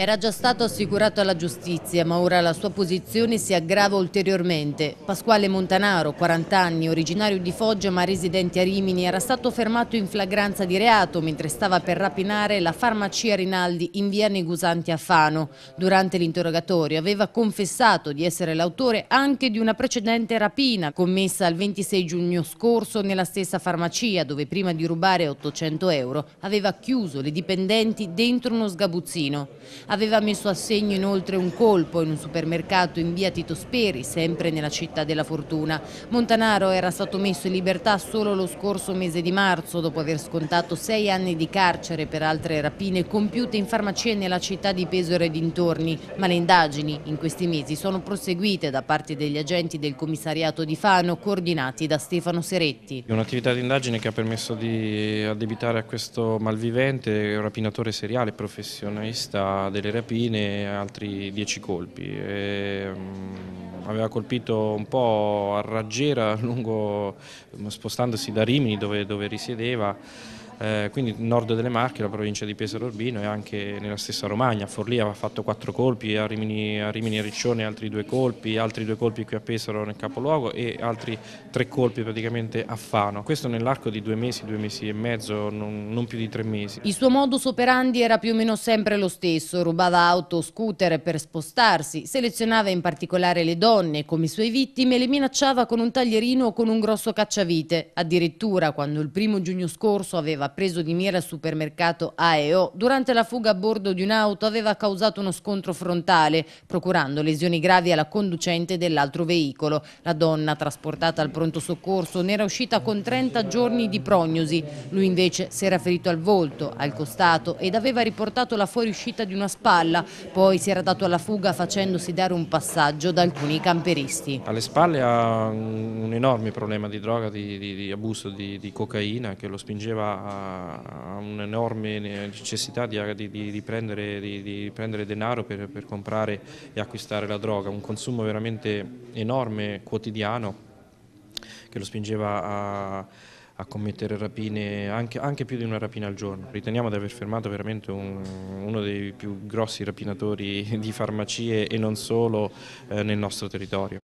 Era già stato assicurato alla giustizia, ma ora la sua posizione si aggrava ulteriormente. Pasquale Montanaro, 40 anni, originario di Foggia ma residente a Rimini, era stato fermato in flagranza di reato mentre stava per rapinare la farmacia Rinaldi in via Negusanti a Fano. Durante l'interrogatorio aveva confessato di essere l'autore anche di una precedente rapina commessa il 26 giugno scorso nella stessa farmacia dove prima di rubare 800 euro aveva chiuso le dipendenti dentro uno sgabuzzino. Aveva messo a segno inoltre un colpo in un supermercato in via Tito Speri, sempre nella città della Fortuna. Montanaro era stato messo in libertà solo lo scorso mese di marzo, dopo aver scontato sei anni di carcere per altre rapine compiute in farmacie nella città di Pesaro e dintorni. Ma le indagini in questi mesi sono proseguite da parte degli agenti del commissariato di Fano, coordinati da Stefano Seretti. Un'attività di indagine che ha permesso di addebitare a questo malvivente, un rapinatore seriale professionista del delle rapine e altri dieci colpi. E, um, aveva colpito un po' a raggiera lungo, spostandosi da Rimini dove, dove risiedeva eh, quindi nord delle Marche, la provincia di Pesaro Urbino e anche nella stessa Romagna. Forlì aveva fatto quattro colpi, a Rimini, a Rimini e Riccione altri due colpi, altri due colpi qui a Pesaro nel capoluogo e altri tre colpi praticamente a Fano. Questo nell'arco di due mesi, due mesi e mezzo, non, non più di tre mesi. Il suo modus operandi era più o meno sempre lo stesso, rubava auto, scooter per spostarsi, selezionava in particolare le donne come sue vittime e le minacciava con un taglierino o con un grosso cacciavite. Addirittura quando il primo giugno scorso aveva preso di mira il supermercato AEO, durante la fuga a bordo di un'auto aveva causato uno scontro frontale, procurando lesioni gravi alla conducente dell'altro veicolo. La donna, trasportata al pronto soccorso, ne era uscita con 30 giorni di prognosi. Lui invece si era ferito al volto, al costato ed aveva riportato la fuoriuscita di una spalla. Poi si era dato alla fuga facendosi dare un passaggio da alcuni camperisti. Alle spalle ha un enorme problema di droga, di, di, di abuso di, di cocaina che lo spingeva a ha un'enorme necessità di, di, di, prendere, di, prendere, denaro per, per comprare e acquistare la droga, un consumo veramente enorme, quotidiano, che lo spingeva a a commettere rapine, anche, anche, più di una rapina al giorno. Riteniamo di aver fermato veramente un, uno dei più grossi rapinatori di farmacie e non solo eh, nel nostro territorio.